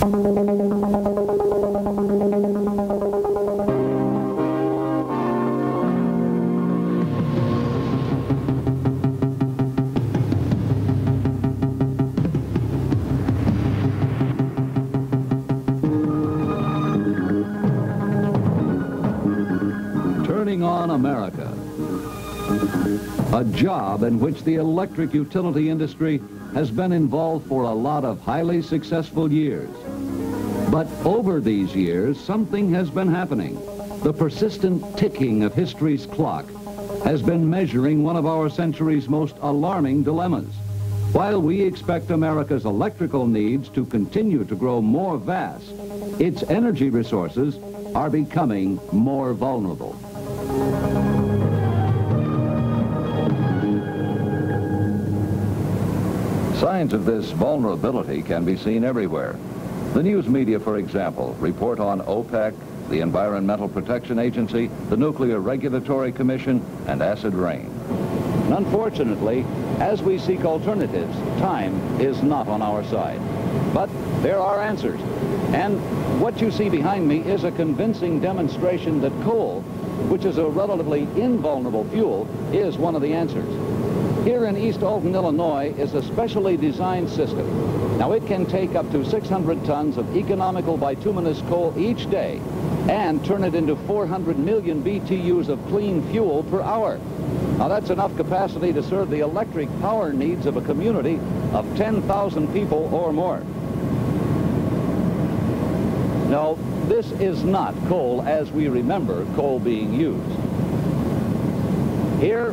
Thank you. Job in which the electric utility industry has been involved for a lot of highly successful years. But over these years, something has been happening. The persistent ticking of history's clock has been measuring one of our century's most alarming dilemmas. While we expect America's electrical needs to continue to grow more vast, its energy resources are becoming more vulnerable. Signs of this vulnerability can be seen everywhere. The news media, for example, report on OPEC, the Environmental Protection Agency, the Nuclear Regulatory Commission, and acid rain. And Unfortunately, as we seek alternatives, time is not on our side. But there are answers. And what you see behind me is a convincing demonstration that coal, which is a relatively invulnerable fuel, is one of the answers. Here in East Alton, Illinois, is a specially designed system. Now, it can take up to 600 tons of economical bituminous coal each day and turn it into 400 million BTUs of clean fuel per hour. Now, that's enough capacity to serve the electric power needs of a community of 10,000 people or more. No, this is not coal as we remember coal being used. Here,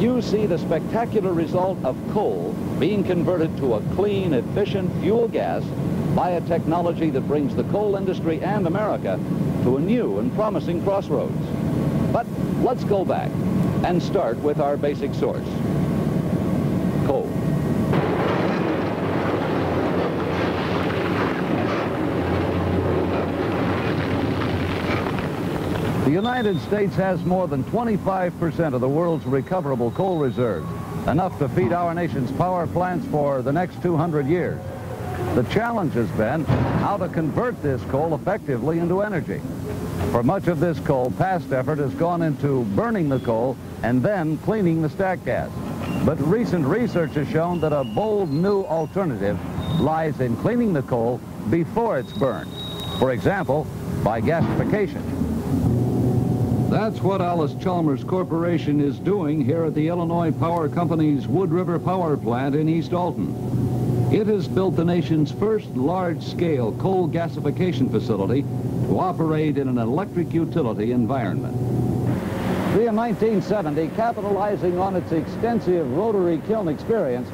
you see the spectacular result of coal being converted to a clean, efficient fuel gas by a technology that brings the coal industry and America to a new and promising crossroads. But let's go back and start with our basic source, coal. The United States has more than 25% of the world's recoverable coal reserves, enough to feed our nation's power plants for the next 200 years. The challenge has been how to convert this coal effectively into energy. For much of this coal, past effort has gone into burning the coal and then cleaning the stack gas. But recent research has shown that a bold new alternative lies in cleaning the coal before it's burned. For example, by gasification. That's what Allis Chalmers Corporation is doing here at the Illinois Power Company's Wood River Power Plant in East Alton. It has built the nation's first large-scale coal gasification facility to operate in an electric utility environment. In 1970, capitalizing on its extensive rotary kiln experience,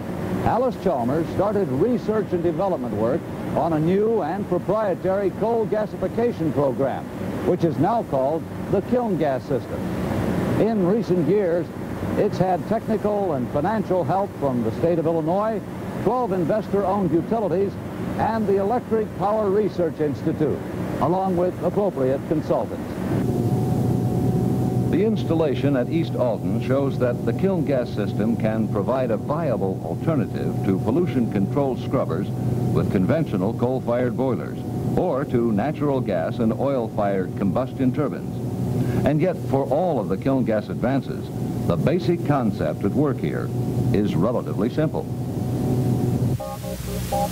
Allis Chalmers started research and development work on a new and proprietary coal gasification program, which is now called the KILnGAS system. In recent years, it's had technical and financial help from the state of Illinois, 12 investor-owned utilities, and the Electric Power Research Institute, along with appropriate consultants. The installation at East Alton shows that the KILnGAS system can provide a viable alternative to pollution control scrubbers with conventional coal-fired boilers, or to natural gas and oil-fired combustion turbines. And yet, for all of the KILnGAS advances, the basic concept at work here is relatively simple.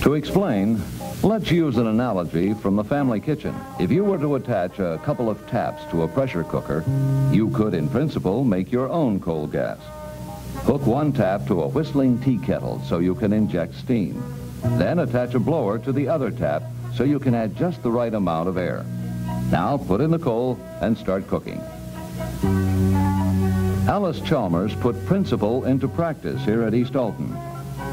To explain, let's use an analogy from the family kitchen. If you were to attach a couple of taps to a pressure cooker, you could, in principle, make your own coal gas. Hook one tap to a whistling tea kettle so you can inject steam. Then attach a blower to the other tap so you can add just the right amount of air. Now put in the coal and start cooking. Allis Chalmers put principle into practice here at East Alton.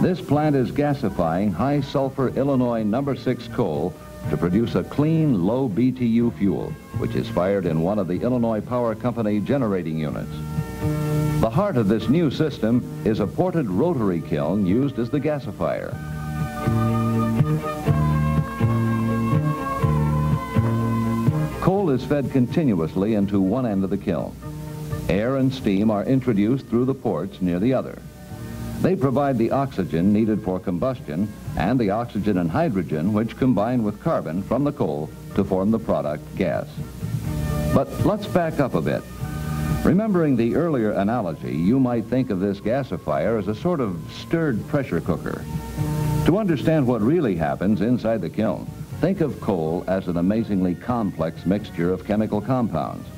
This plant is gasifying high-sulfur Illinois number 6 coal to produce a clean, low BTU fuel, which is fired in one of the Illinois Power Company generating units. The heart of this new system is a ported rotary kiln used as the gasifier. Is fed continuously into one end of the kiln. Air and steam are introduced through the ports near the other. They provide the oxygen needed for combustion and the oxygen and hydrogen which combine with carbon from the coal to form the product gas. But let's back up a bit. Remembering the earlier analogy, you might think of this gasifier as a sort of stirred pressure cooker. To understand what really happens inside the kiln, think of coal as an amazingly complex mixture of chemical compounds.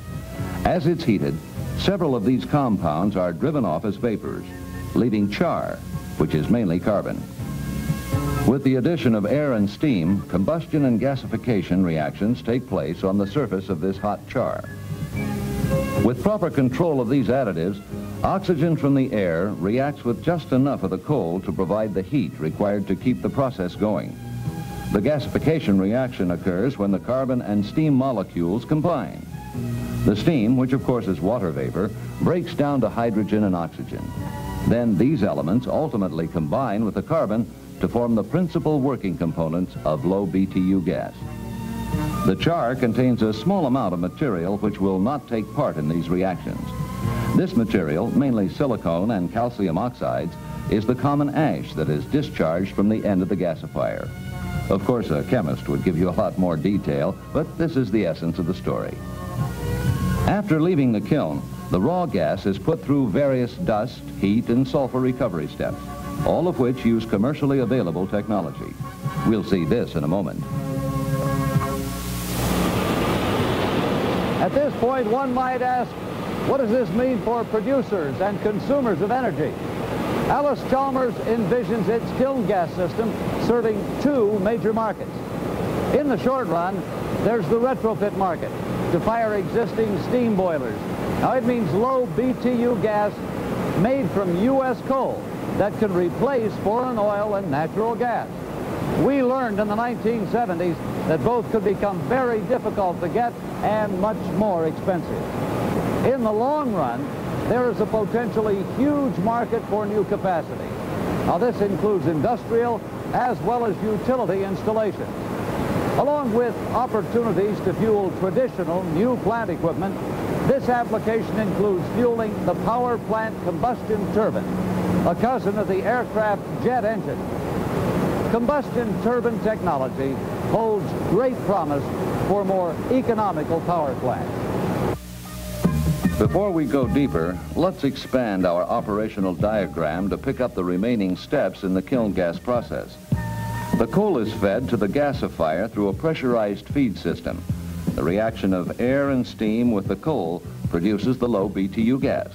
As it's heated, several of these compounds are driven off as vapors, leaving char, which is mainly carbon. With the addition of air and steam, combustion and gasification reactions take place on the surface of this hot char. With proper control of these additives, oxygen from the air reacts with just enough of the coal to provide the heat required to keep the process going. The gasification reaction occurs when the carbon and steam molecules combine. The steam, which of course is water vapor, breaks down to hydrogen and oxygen. Then these elements ultimately combine with the carbon to form the principal working components of low BTU gas. The char contains a small amount of material which will not take part in these reactions. This material, mainly silicon and calcium oxides, is the common ash that is discharged from the end of the gasifier. Of course, a chemist would give you a lot more detail, but this is the essence of the story. After leaving the kiln, the raw gas is put through various dust, heat, and sulfur recovery steps all of which use commercially available technology. We'll see this in a moment. At this point, one might ask, what does this mean for producers and consumers of energy? Allis Chalmers envisions its KILnGAS system serving two major markets. In the short run, there's the retrofit market to fire existing steam boilers. Now it means low BTU gas made from U.S. coal that can replace foreign oil and natural gas. We learned in the 1970s that both could become very difficult to get and much more expensive. In the long run, there is a potentially huge market for new capacity. Now this includes industrial as well as utility installations. Along with opportunities to fuel traditional new plant equipment, this application includes fueling the power plant combustion turbine, a cousin of the aircraft jet engine. Combustion turbine technology holds great promise for more economical power plants. Before we go deeper, let's expand our operational diagram to pick up the remaining steps in the KILnGAS process. The coal is fed to the gasifier through a pressurized feed system. The reaction of air and steam with the coal produces the low BTU gas.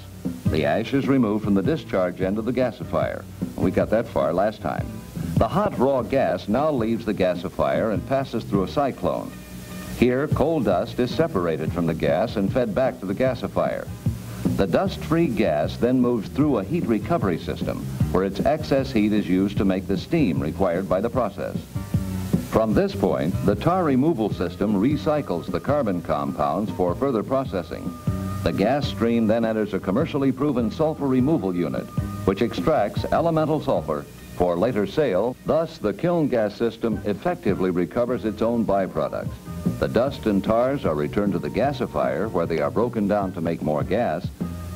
The ash is removed from the discharge end of the gasifier. We got that far last time. The hot raw gas now leaves the gasifier and passes through a cyclone. Here, coal dust is separated from the gas and fed back to the gasifier. The dust-free gas then moves through a heat recovery system where its excess heat is used to make the steam required by the process. From this point, the tar removal system recycles the carbon compounds for further processing. The gas stream then enters a commercially proven sulfur removal unit, which extracts elemental sulfur for later sale. Thus, the KILnGAS system effectively recovers its own byproducts. The dust and tars are returned to the gasifier, where they are broken down to make more gas.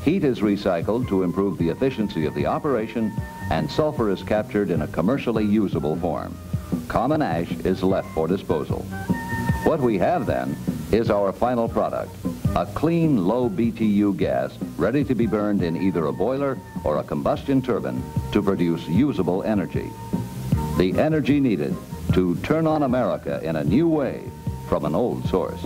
Heat is recycled to improve the efficiency of the operation, and sulfur is captured in a commercially usable form. Common ash is left for disposal. What we have then is our final product, a clean, low BTU gas ready to be burned in either a boiler or a combustion turbine to produce usable energy. The energy needed to turn on America in a new way from an old source.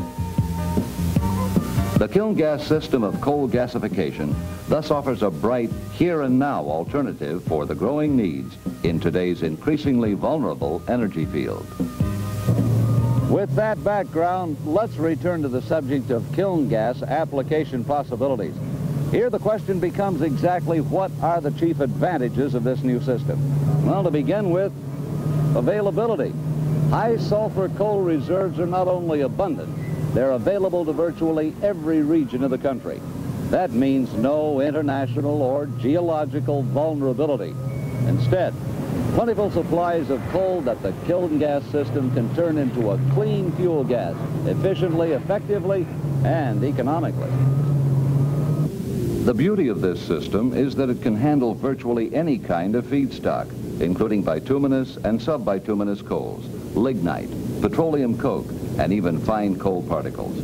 The KILnGAS system of coal gasification thus offers a bright here and now alternative for the growing needs in today's increasingly vulnerable energy field. With that background, let's return to the subject of KILnGAS application possibilities. Here the question becomes exactly what are the chief advantages of this new system? Well, to begin with, availability. High sulfur coal reserves are not only abundant, they're available to virtually every region of the country. That means no international or geological vulnerability. Instead, plentiful supplies of coal that the KILnGAS system can turn into a clean fuel gas efficiently, effectively, and economically. The beauty of this system is that it can handle virtually any kind of feedstock. including bituminous and subbituminous coals, lignite, petroleum coke, and even fine coal particles.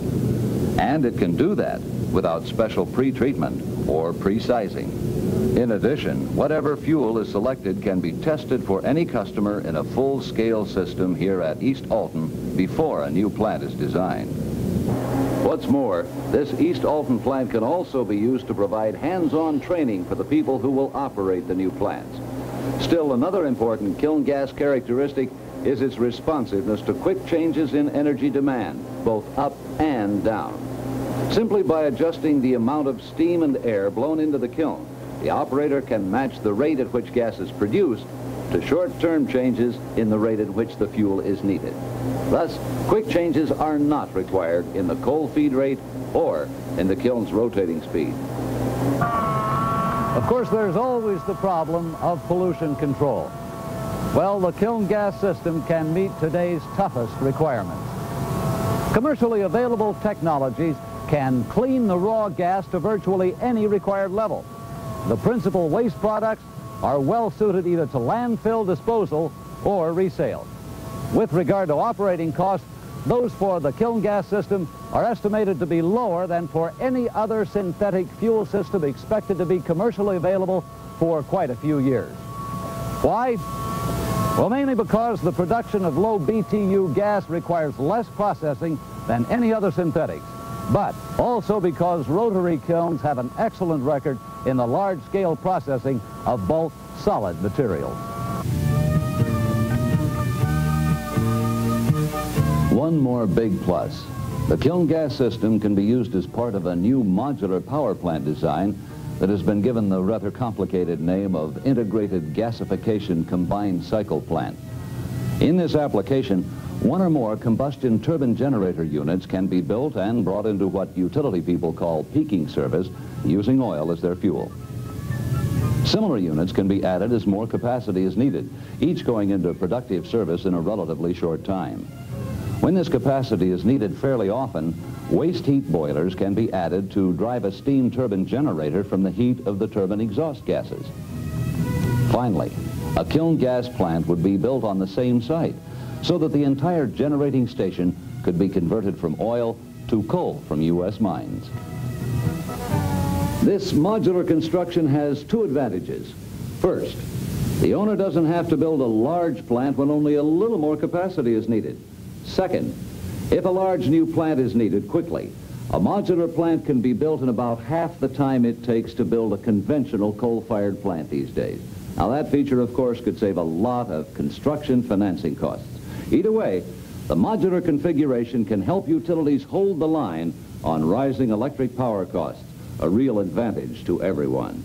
And it can do that without special pre-treatment or pre-sizing. In addition, whatever fuel is selected can be tested for any customer in a full-scale system here at East Alton before a new plant is designed. What's more, this East Alton plant can also be used to provide hands-on training for the people who will operate the new plants. Still, another important KILnGAS characteristic is its responsiveness to quick changes in energy demand, both up and down. Simply by adjusting the amount of steam and air blown into the kiln, the operator can match the rate at which gas is produced to short-term changes in the rate at which the fuel is needed. Thus, quick changes are not required in the coal feed rate or in the kiln's rotating speed. Of course, there's always the problem of pollution control. Well, the KILnGAS system can meet today's toughest requirements. Commercially available technologies can clean the raw gas to virtually any required level. The principal waste products are well suited either to landfill disposal or resale. With regard to operating costs, those for the KILnGAS system are estimated to be lower than for any other synthetic fuel system expected to be commercially available for quite a few years. Why? Well, mainly because the production of low BTU gas requires less processing than any other synthetics, but also because rotary kilns have an excellent record in the large-scale processing of bulk solid materials. One more big plus. The KILnGAS system can be used as part of a new modular power plant design that has been given the rather complicated name of Integrated Gasification Combined Cycle Plant. In this application, one or more combustion turbine generator units can be built and brought into what utility people call peaking service, using oil as their fuel. Similar units can be added as more capacity is needed, each going into productive service in a relatively short time. When this capacity is needed fairly often, waste heat boilers can be added to drive a steam turbine generator from the heat of the turbine exhaust gases. Finally, a KILnGAS plant would be built on the same site so that the entire generating station could be converted from oil to coal from U.S. mines. This modular construction has two advantages. First, the owner doesn't have to build a large plant when only a little more capacity is needed. Second, if a large new plant is needed quickly, a modular plant can be built in about half the time it takes to build a conventional coal-fired plant these days. Now that feature, of course, could save a lot of construction financing costs. Either way, the modular configuration can help utilities hold the line on rising electric power costs, a real advantage to everyone.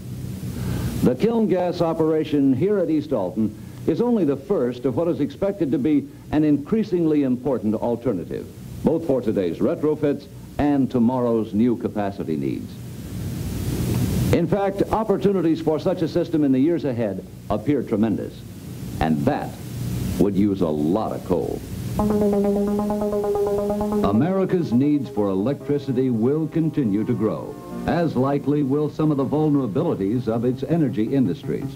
The KILnGAS operation here at East Alton is only the first of what is expected to be an increasingly important alternative, both for today's retrofits and tomorrow's new capacity needs. In fact, opportunities for such a system in the years ahead appear tremendous, and that would use a lot of coal. America's needs for electricity will continue to grow, as likely will some of the vulnerabilities of its energy industries.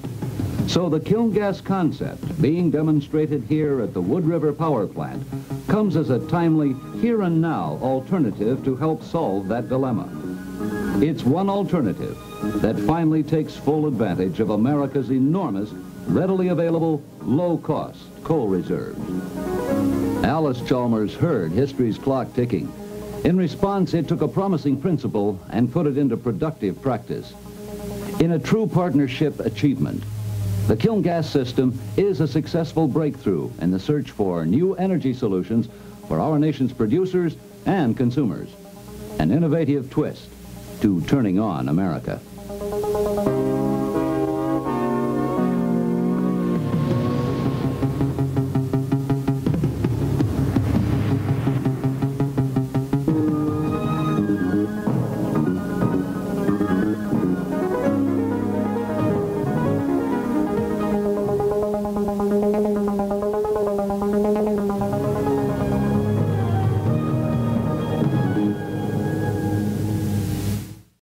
So the KILnGAS concept being demonstrated here at the Wood River Power Plant comes as a timely here and now alternative to help solve that dilemma. It's one alternative that finally takes full advantage of America's enormous, readily available, low-cost coal reserves. Allis Chalmers heard history's clock ticking. In response, it took a promising principle and put it into productive practice. In a true partnership achievement, the KILnGAS system is a successful breakthrough in the search for new energy solutions for our nation's producers and consumers. An innovative twist to turning on America.